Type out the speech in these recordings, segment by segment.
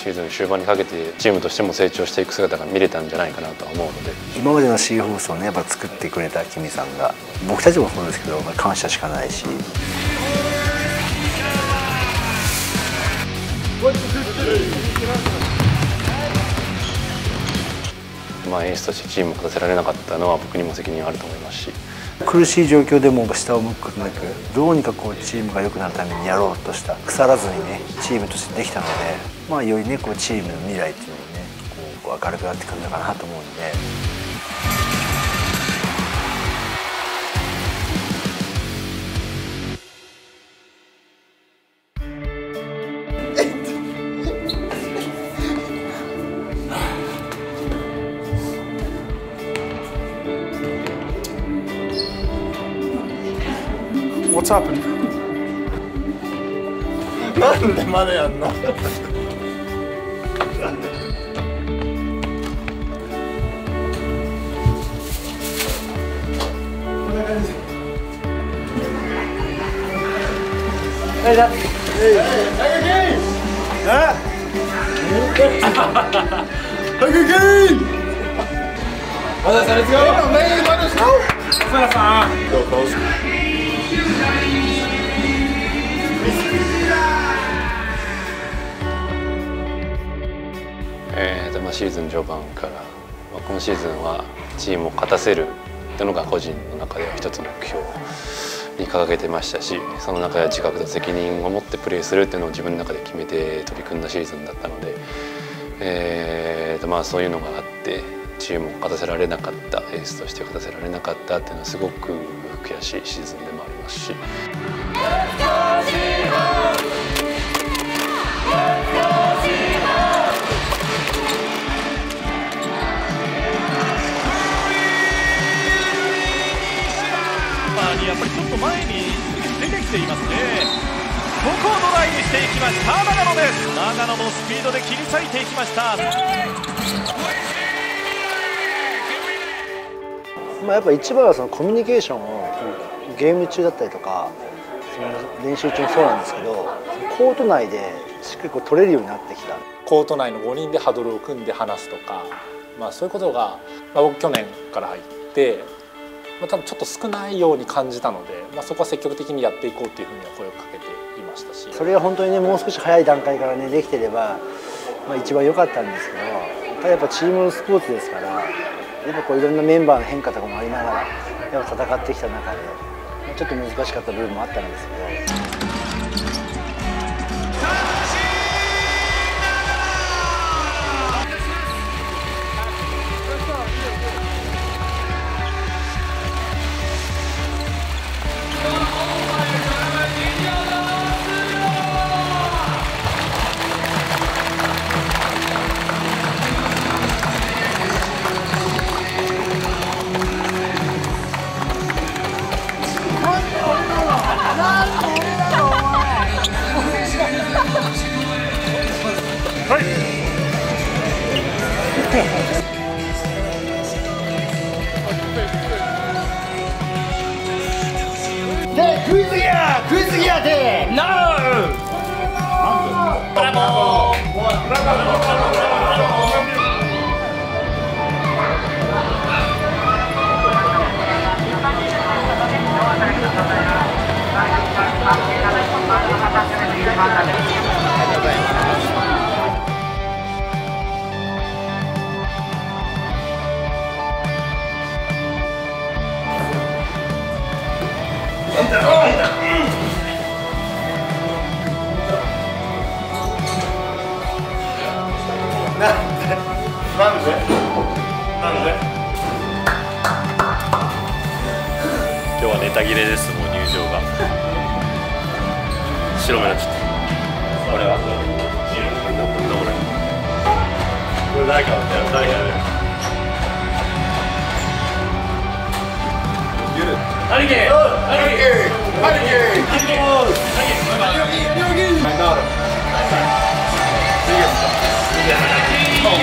シーズン終盤にかけてチームとしても成長していく姿が見れたんじゃないかなとは思うので。今までのシーホースをねやっぱ作ってくれたキミさんが僕たちもそうですけど、まあ、感謝しかないし。まあ、エースとしてチームを勝たせられなかったのは僕にも責任あると思いますし。苦しい状況でも下を向くことなくどうにかこうチームが良くなるためにやろうとした腐らずにねチームとしてできたので、まあ、よりねこうチームの未来っていうのもねこう明るくなってくるのかなと思うんで。What's happened? なんでまだやんの？はいだ。えーとまあ、シーズン序盤から、まあ、今シーズンはチームを勝たせるというのが個人の中では一つ目標に掲げてましたしその中で自覚と責任を持ってプレーするっていうのを自分の中で決めて取り組んだシーズンだったので、えーとまあ、そういうのがあってチームを勝たせられなかったエースとして勝たせられなかったっていうのはすごく悔しいシーズンでもありますし。やっぱりちょっと前に出てきていますね。ここをドライにしていきました。長野です長野もスピードで切り裂いていきました。まあ、やっぱ一番はそのコミュニケーションをゲーム中だったりとかその練習中もそうなんですけどコート内でしっかりこう取れるようになってきた。コート内の5人でハドルを組んで話すとか、まあ、そういうことが、まあ、僕去年から入って、まあ、多分ちょっと少ないように感じたので、まあ、そこは積極的にやっていこうというふうには声をかけていましたしそれが本当にねもう少し早い段階からねできてれば、まあ、一番良かったんですけどただやっぱチームのスポーツですからやっぱこういろんなメンバーの変化とかもありながらやっぱ戦ってきた中でちょっと難しかった部分もあったんですけど。なんタ切れですもう入場が。白目になっちゃった俺はなんだ俺これ誰か誰か兄貴兄貴兄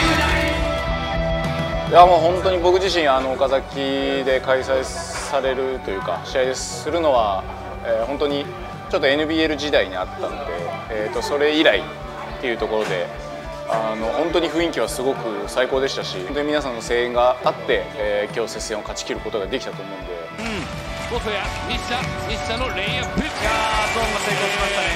貴いやもう本当に僕自身あの岡崎で開催されるというか試合でするのは、えー本当にちょっと NBL 時代にあったので、えー、とそれ以来っていうところで、あの本当に雰囲気はすごく最高でしたし本当に皆さんの声援があって、えー、今日接戦を勝ち切ることができたと思うんで。うん。細谷西田西田のレイアップ。いやゾーンが成功しましたね。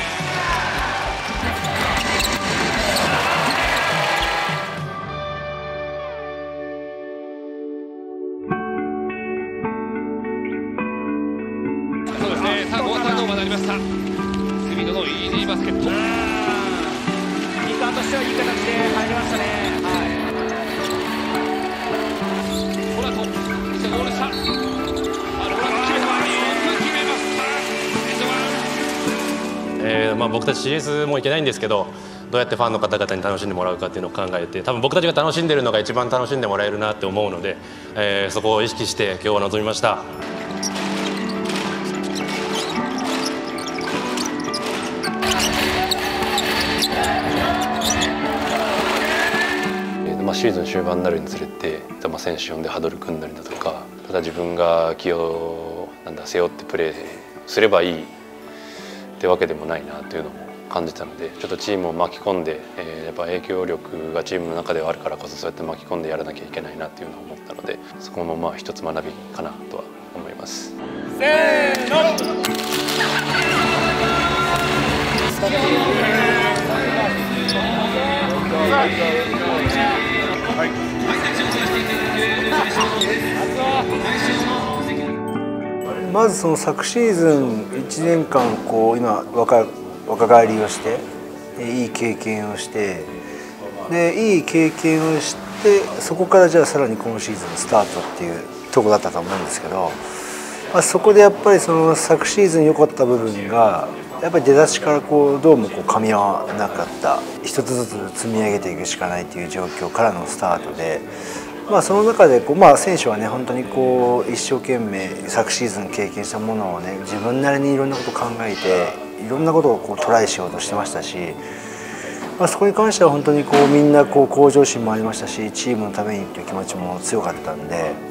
まあ、僕たち CS もいけないんですけどどうやってファンの方々に楽しんでもらうかっていうのを考えて多分僕たちが楽しんでるのが一番楽しんでもらえるなって思うので、えー、そこを意識して今日は臨みました。シーズン終盤になるにつれて、まあ、選手呼んでハドル組んだりだとかただ自分が気をなんだ背負ってプレーすればいいってわけでもないなというのも感じたのでちょっとチームを巻き込んで、えー、やっぱ影響力がチームの中ではあるからこそそうやって巻き込んでやらなきゃいけないなっていうのを思ったのでそこもまあ一つ学びかなとは思います。せーのはいまずその昨シーズン1年間こう今若若返りをしていい経験をしてでいい経験をしてそこからじゃあさらに今シーズンスタートっていうとこだったと思うんですけど、まあ、そこでやっぱりその昨シーズン良かった部分がやっぱり出だしからこうどうもこう噛み合わなかった一つずつ積み上げていくしかないっていう状況からのスタートでまあ、その中でこう、まあ、選手はね本当にこう一生懸命昨シーズン経験したものをね自分なりにいろんなことを考えていろんなことをこうトライしようとしてましたし、まあ、そこに関しては本当にこうみんなこう向上心もありましたしチームのためにという気持ちも強かったんで。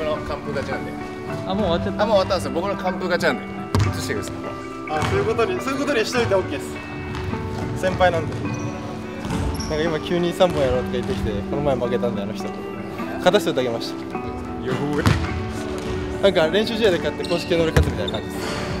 僕の完封勝ちなんで。あもう終わっちゃった。あもう終わったんですよ。僕の完封勝ちなんで。移してくださいあそういうことにそういうことにしといて OK です。先輩なんで。なんか今急に3本やろうとか言ってきてこの前負けたんであの人勝たせていただきました。なんか練習試合で勝って公式で乗り勝つみたいな感じです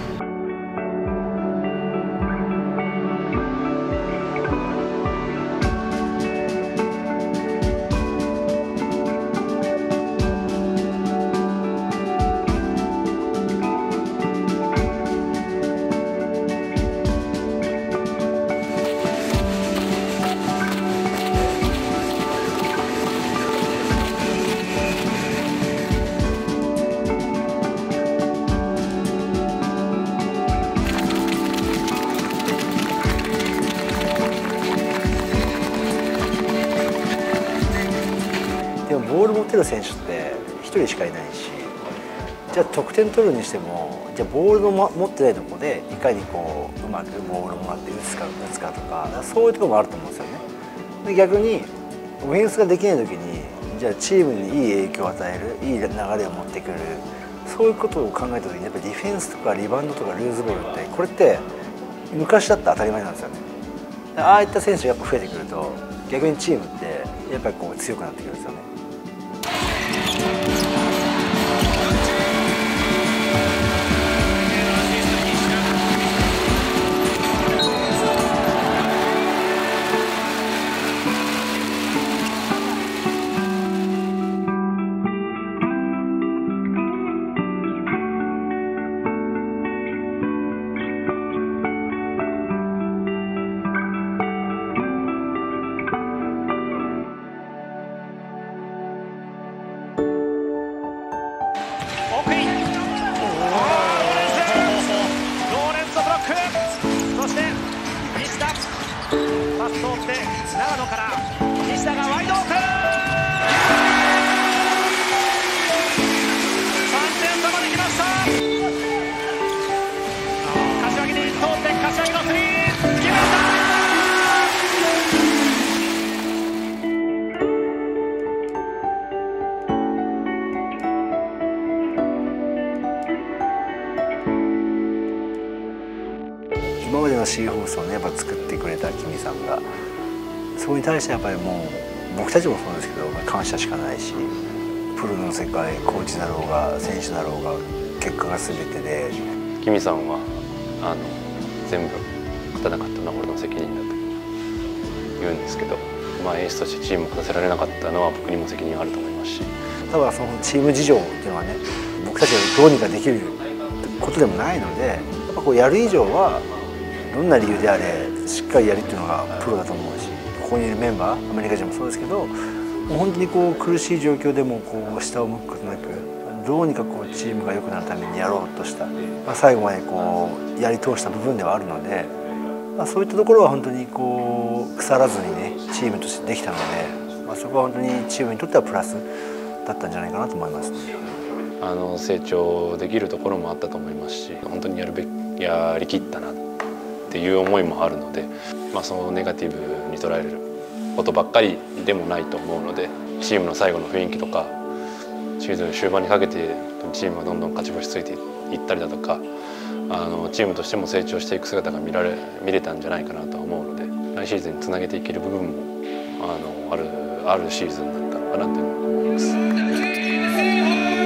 る選手って1人しかいないしじゃあ得点取るにしてもじゃあボールの、ま、持ってないとこでいかにこううまくボールをもらって打つか打つかとかそういうとこもあると思うんですよね。で逆にオフェンスができない時にじゃあチームにいい影響を与えるいい流れを持ってくるそういうことを考えた時にやっぱディフェンスとかリバウンドとかルーズボールってこれって昔だったら当たり前なんですよね。ああいった選手がやっぱ増えてくると逆にチームってやっぱりこう強くなってくるんですよね。対してやっぱりもう僕たちもそうですけど感謝しかないしプロの世界コーチだろうが選手だろうが結果が全てで。君さんはあの全部勝たなかったのは俺の責任だと言うんですけど、まあ、エースとしてチームを勝たせられなかったのは僕にも責任あると思いますし。ただそのチーム事情っていうのはね僕たちがどうにかできることでもないのでやっぱこうやる以上はどんな理由であれしっかりやるっていうのがプロだと思うしここにいるメンバーアメリカ人もそうですけど本当にこう苦しい状況でもこう下を向くことなくどうにかこうチームが良くなるためにやろうとした、まあ、最後までこうやり通した部分ではあるので、まあ、そういったところは本当にこう腐らずにねチームとしてできたので、まあ、そこは本当にチームにとってはプラスだったんじゃないかなと思います、ね、あの成長できるところもあったと思いますし本当にやるべきやりきったなっていう思いもあるので、まあ、そのネガティブに捉えることばっかりでもないと思うのでチームの最後の雰囲気とかシーズン終盤にかけてチームがどんどん勝ち星ついていったりだとかあのチームとしても成長していく姿が見られ見れたんじゃないかなと思うので来シーズンにつなげていける部分もあのあるあるシーズンだったのかなと思います。